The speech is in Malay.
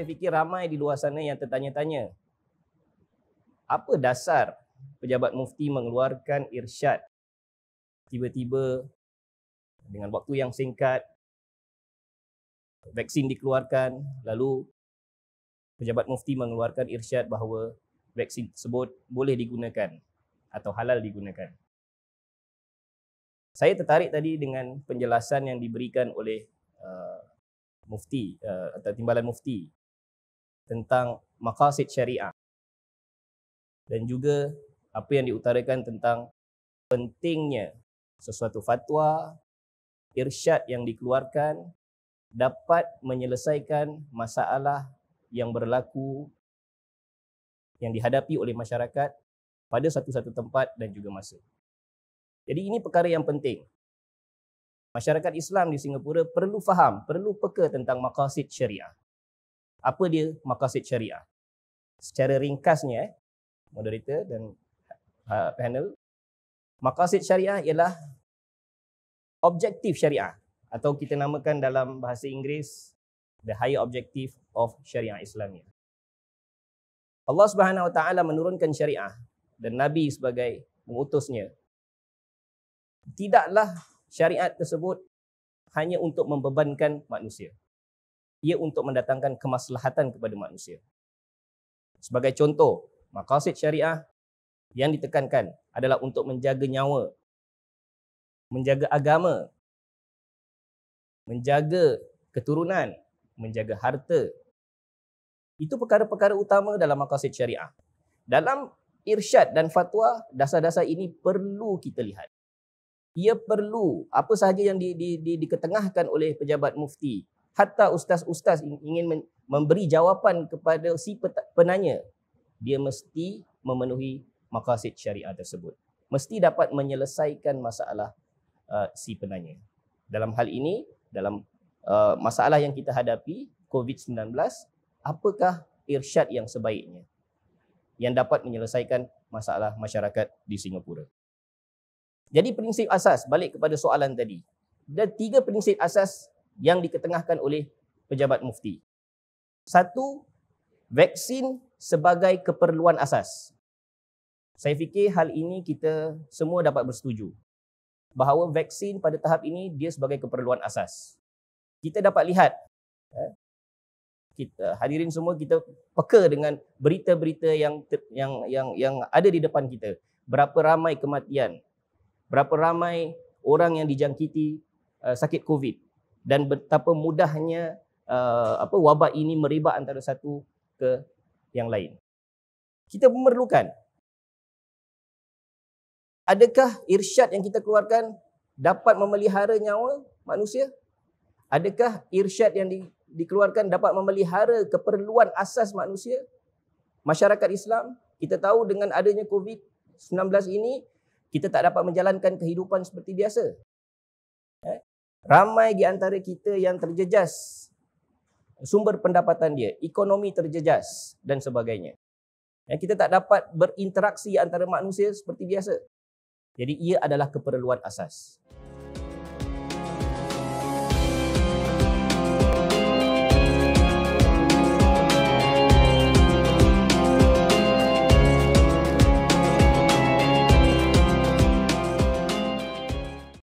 fikir ramai di luar sana yang tertanya-tanya. Apa dasar pejabat mufti mengeluarkan irsyad tiba-tiba dengan waktu yang singkat vaksin dikeluarkan lalu pejabat mufti mengeluarkan irsyad bahawa vaksin tersebut boleh digunakan atau halal digunakan. Saya tertarik tadi dengan penjelasan yang diberikan oleh uh, mufti uh, atau timbalan mufti tentang maqasid syariah dan juga apa yang diutarakan tentang pentingnya sesuatu fatwa irsyad yang dikeluarkan dapat menyelesaikan masalah yang berlaku yang dihadapi oleh masyarakat pada satu-satu tempat dan juga masa. Jadi ini perkara yang penting. Masyarakat Islam di Singapura perlu faham, perlu peka tentang maqasid syariah. Apa dia maqasid syariah? Secara ringkasnya, eh, moderator dan uh, panel, maqasid syariah ialah objektif syariah atau kita namakan dalam bahasa Inggeris the higher objective of syariah Islamiyah. Allah Subhanahu Wa Taala menurunkan syariah dan Nabi sebagai mengutusnya. Tidaklah syariat tersebut hanya untuk membebankan manusia. Ia untuk mendatangkan kemaslahatan kepada manusia. Sebagai contoh, maqasid syariah yang ditekankan adalah untuk menjaga nyawa, menjaga agama, menjaga keturunan, menjaga harta. Itu perkara-perkara utama dalam maqasid syariah. Dalam irsyad dan fatwa, dasar-dasar ini perlu kita lihat. Ia perlu apa sahaja yang di, di, di, diketengahkan oleh pejabat mufti. Hatta ustaz-ustaz ingin memberi jawapan kepada si penanya. Dia mesti memenuhi maqasid syariah tersebut. Mesti dapat menyelesaikan masalah uh, si penanya. Dalam hal ini, dalam Uh, masalah yang kita hadapi COVID-19 apakah irsyad yang sebaiknya yang dapat menyelesaikan masalah masyarakat di Singapura. Jadi prinsip asas balik kepada soalan tadi. Ada tiga prinsip asas yang diketengahkan oleh pejabat mufti. Satu, vaksin sebagai keperluan asas. Saya fikir hal ini kita semua dapat bersetuju bahawa vaksin pada tahap ini dia sebagai keperluan asas kita dapat lihat eh, kita hadirin semua kita peka dengan berita-berita yang yang yang yang ada di depan kita berapa ramai kematian berapa ramai orang yang dijangkiti uh, sakit covid dan betapa mudahnya uh, apa wabak ini merebak antara satu ke yang lain kita memerlukan adakah irsyad yang kita keluarkan dapat memelihara nyawa manusia Adakah irsyad yang di, dikeluarkan dapat memelihara keperluan asas manusia? Masyarakat Islam, kita tahu dengan adanya COVID-19 ini, kita tak dapat menjalankan kehidupan seperti biasa. Eh? Ramai di antara kita yang terjejas sumber pendapatan dia, ekonomi terjejas dan sebagainya. Eh, kita tak dapat berinteraksi antara manusia seperti biasa. Jadi ia adalah keperluan asas.